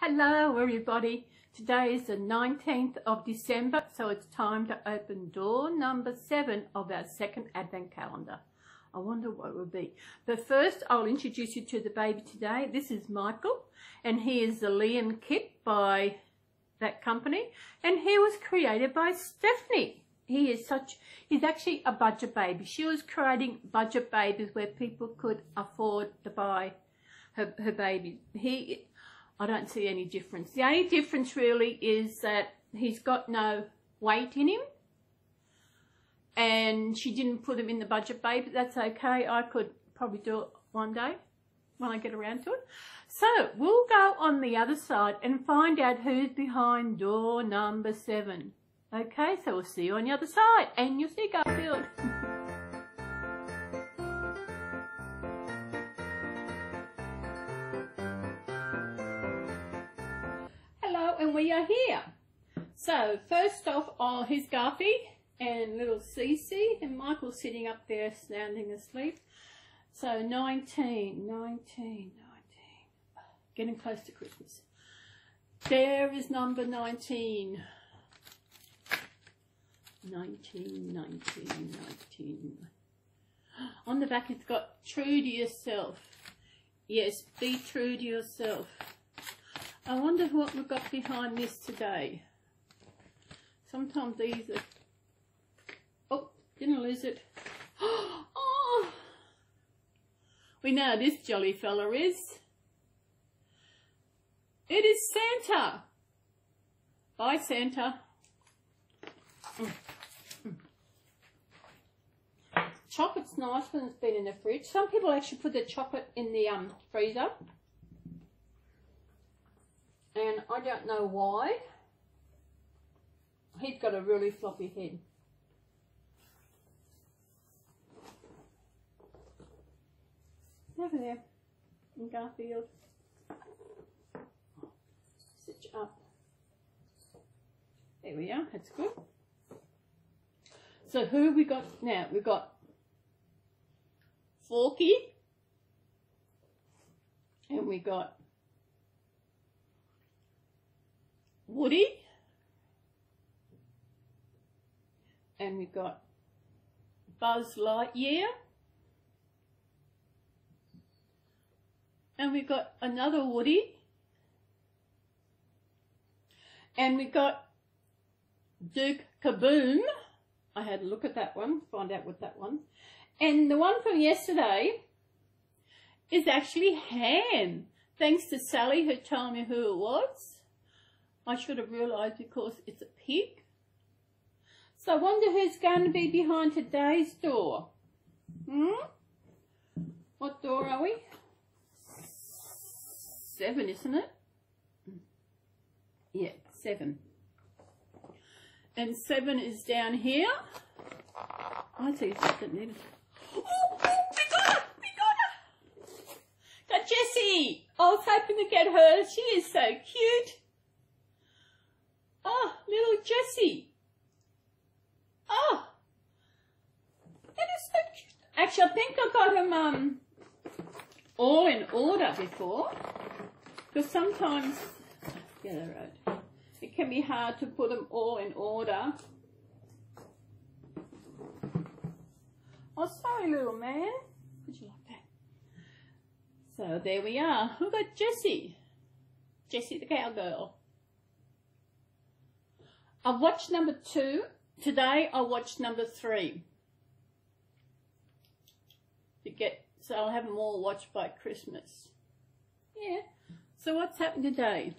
Hello everybody. Today is the 19th of December, so it's time to open door number seven of our second advent calendar. I wonder what it will be. But first, I'll introduce you to the baby today. This is Michael, and he is the Liam kit by that company, and he was created by Stephanie. He is such, he's actually a budget baby. She was creating budget babies where people could afford to buy her, her baby. He, I don't see any difference. The only difference really is that he's got no weight in him and she didn't put him in the budget baby. That's okay. I could probably do it one day when I get around to it. So we'll go on the other side and find out who's behind door number seven. Okay, so we'll see you on the other side and you'll see Garfield. And we are here. So first off, oh, here's Garfy and little Cece and Michael sitting up there sounding asleep. So 19, 19, 19, getting close to Christmas. There is number 19. 19, 19, 19. On the back it's got true to yourself. Yes, be true to yourself. I wonder what we've got behind this today. Sometimes these are... Oh, didn't lose it. Oh! We know this jolly fella is. It is Santa. Bye, Santa. Chocolate's nice when it's been in the fridge. Some people actually put the chocolate in the um, freezer. And I don't know why. He's got a really floppy head. Over there in Garfield. Stitch up. There we are, that's good. So who we got now? We've got Forky. And we got Woody. And we've got Buzz Lightyear. And we've got another Woody. And we've got Duke Kaboom. I had a look at that one, find out what that one. And the one from yesterday is actually Hamm. Thanks to Sally who told me who it was. I should have realised because it's a pig. So I wonder who's going to be behind today's door. Hmm? What door are we? Seven, isn't it? Yeah, seven. And seven is down here. I see something there. Oh, oh, we got her! We got her! Got Jessie! I was hoping to get her. She is so cute. Oh, little Jessie. Oh. That is so cute. Actually, I think I got them um, all in order before. Because sometimes, yeah, right. It can be hard to put them all in order. Oh, sorry, little man. Would you like that? So there we are. We've got Jessie. Jessie the cowgirl. I've watched number two. Today I watched number three. To get so I'll have them all watched by Christmas. Yeah. So what's happened today?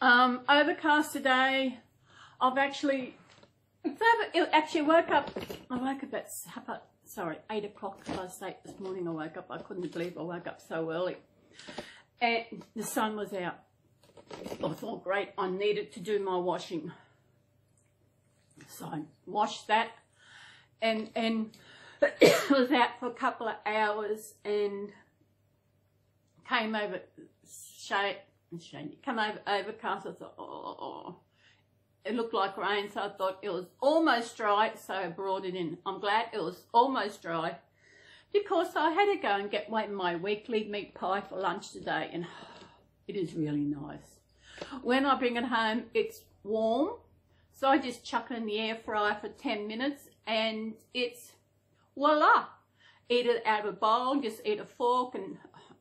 Um, overcast today. I've actually it actually woke up, I woke up at, sorry, 8 o'clock last night this morning I woke up. I couldn't believe I woke up so early. And the sun was out. I thought, great, I needed to do my washing. So I washed that and, and was out for a couple of hours and came over, shade, come over overcast. I thought, oh it looked like rain, so I thought it was almost dry, so I brought it in. I'm glad it was almost dry because I had to go and get my weekly meat pie for lunch today, and It is really nice. When I bring it home, it's warm. So I just chuck it in the air fryer for 10 minutes and it's voila. Eat it out of a bowl, just eat a fork and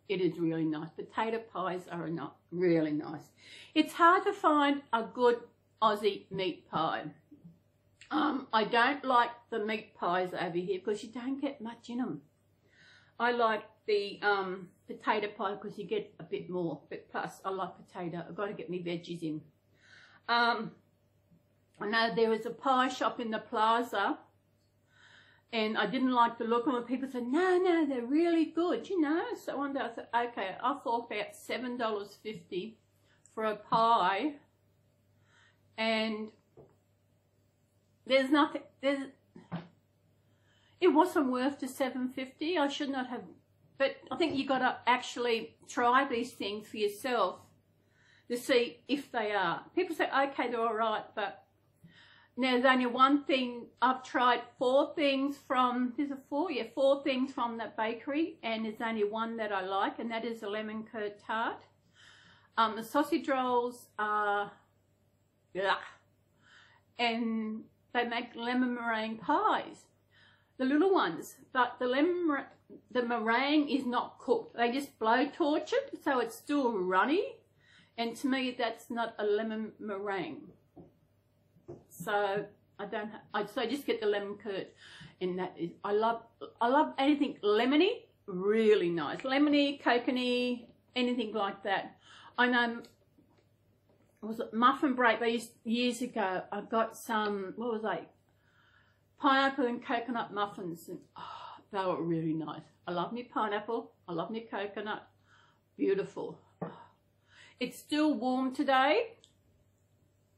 it is really nice. Potato pies are not really nice. It's hard to find a good Aussie meat pie. Um, I don't like the meat pies over here because you don't get much in them. I like the um, potato pie because you get a bit more. But plus, I like potato. I've got to get me veggies in. Um, I know there was a pie shop in the plaza and I didn't like the look of them. People said, no, no, they're really good, you know. So one day I said, okay, I'll fork out $7.50 for a pie and there's nothing, there's, it wasn't worth the 750. I should not have, but I think you got to actually try these things for yourself to see if they are. People say, okay, they're all right, but now there's only one thing, I've tried four things from, there's a four, yeah, four things from that bakery, and there's only one that I like, and that is a lemon curd tart. Um, the sausage rolls are, yeah, and they make lemon meringue pies, the little ones, but the lemon, the meringue is not cooked. They just blow torch it, so it's still runny, and to me, that's not a lemon meringue. So I don't. Have, I so just get the lemon curd, and that is. I love. I love anything lemony. Really nice, lemony, coconut, anything like that. I know. Was it muffin break? They used years ago. I got some. What was I? Pineapple and coconut muffins, and oh, they were really nice. I love me pineapple. I love me coconut. Beautiful. It's still warm today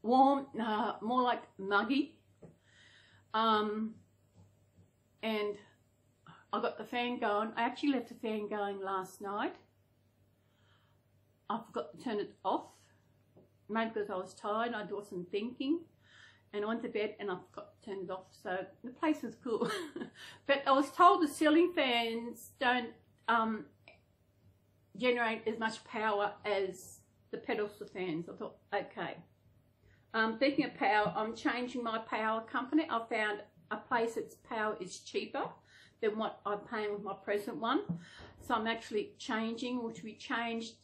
warm, uh, more like muggy. Um, and I got the fan going. I actually left the fan going last night. I forgot to turn it off. Maybe because I was tired, I wasn't thinking. And I went to bed and I forgot to turn it off. So the place was cool. but I was told the ceiling fans don't um, generate as much power as the pedestal fans. I thought, okay. Um, speaking of power, I'm changing my power company. I found a place that's power is cheaper than what I'm paying with my present one. So I'm actually changing, which be changed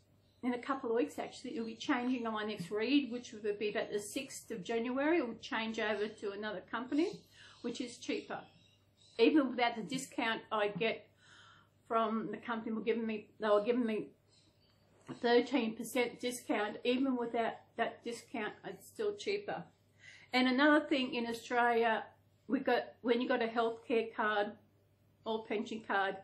in a couple of weeks actually. It'll be changing on my next read, which will be about the 6th of January. It will change over to another company, which is cheaper. Even without the discount I get from the company were giving me, they were giving me 13% discount. Even without that discount, it's still cheaper. And another thing in Australia, we got when you got a healthcare card or pension card,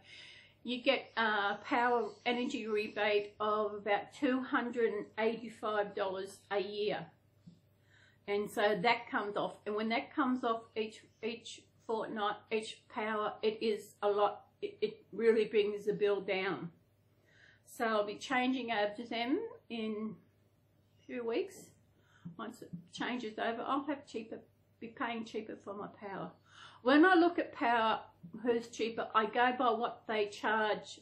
you get a power energy rebate of about $285 a year. And so that comes off. And when that comes off each each fortnight, each power, it is a lot. It, it really brings the bill down. So I'll be changing over to them in a few weeks. Once it changes over, I'll have cheaper, be paying cheaper for my power. When I look at power, who's cheaper, I go by what they charge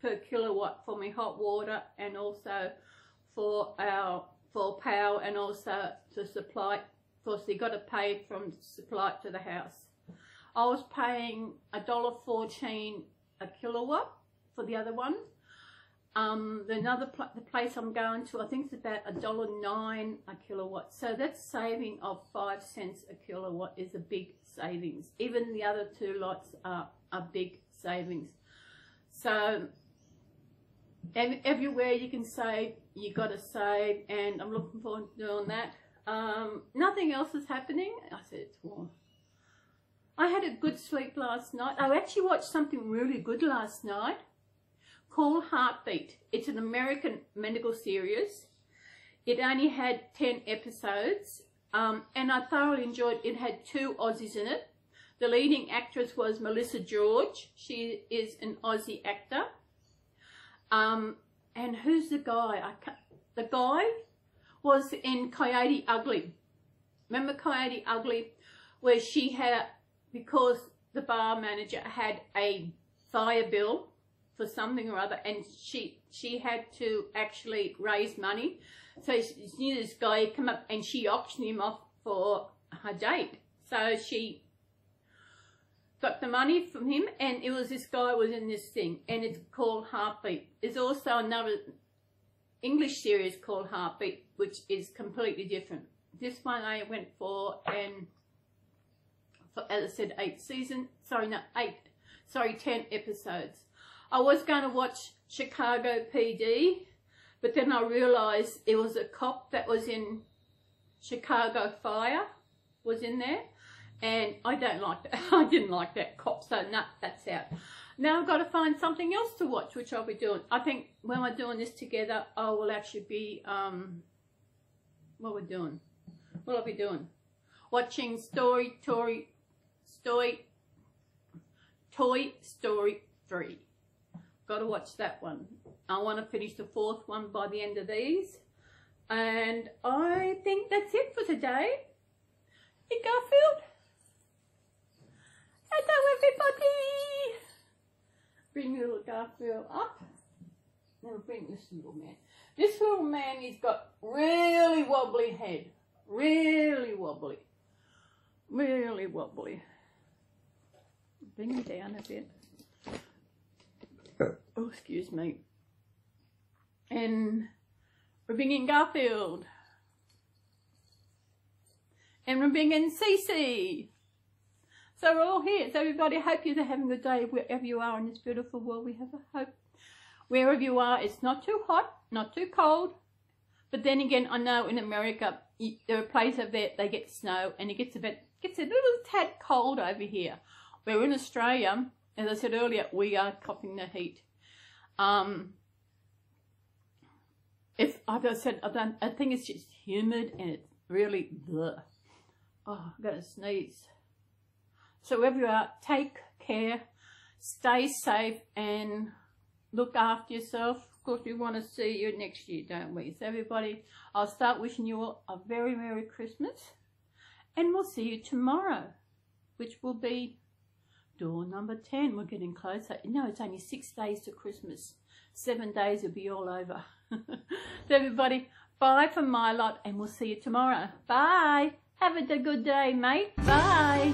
per kilowatt for my hot water and also for our for power and also to supply. Of course, you got to pay from supply to the house. I was paying a dollar fourteen a kilowatt for the other one um, the another pl the place I'm going to, I think it's about a dollar nine a kilowatt. So that saving of five cents a kilowatt is a big savings. Even the other two lots are, are big savings. So everywhere you can save, you got to save, and I'm looking forward to doing that. Um, nothing else is happening. I said it's warm. I had a good sleep last night. I actually watched something really good last night called Heartbeat. It's an American medical series. It only had 10 episodes um, and I thoroughly enjoyed it. It had two Aussies in it. The leading actress was Melissa George. She is an Aussie actor. Um, and who's the guy? the guy was in Coyote Ugly. Remember Coyote Ugly? Where she had, because the bar manager had a fire bill for something or other, and she she had to actually raise money. So she knew this guy come up, and she auctioned him off for her date. So she got the money from him, and it was this guy was in this thing, and it's called Heartbeat. There's also another English series called Heartbeat, which is completely different. This one I went for, and for, as I said, eight season. Sorry, no, eight. Sorry, ten episodes. I was going to watch Chicago PD, but then I realised it was a cop that was in Chicago Fire was in there, and I don't like that. I didn't like that cop, so no, that's out. Now I've got to find something else to watch, which I'll be doing. I think when we're doing this together, I will actually be, um, what we're doing. What I'll be doing. Watching Story, Tory, Story, Toy Story 3. Got to watch that one. I want to finish the fourth one by the end of these. And I think that's it for today. Hey Garfield. Hello everybody. Bring little Garfield up. Now bring this little man. This little man, he's got really wobbly head. Really wobbly. Really wobbly. Bring him down a bit. Oh, excuse me. And we're bringing Garfield. And we're bringing Cece. So we're all here. So everybody, hope you're having a good day wherever you are in this beautiful world. We have a hope. Wherever you are, it's not too hot, not too cold. But then again, I know in America, there are places that they get snow and it gets a bit, gets a little tad cold over here. We're in Australia, as I said earlier, we are copping the heat. Um, if like I said, I think it's just humid and it's really bleh. Oh, I'm going to sneeze. So wherever you are, take care, stay safe and look after yourself. Of course, we want to see you next year, don't we? So everybody, I'll start wishing you all a very Merry Christmas. And we'll see you tomorrow, which will be door number 10. We're getting closer. No, it's only six days to Christmas. Seven days will be all over. so everybody, bye from my lot and we'll see you tomorrow. Bye. Have a good day, mate. Bye.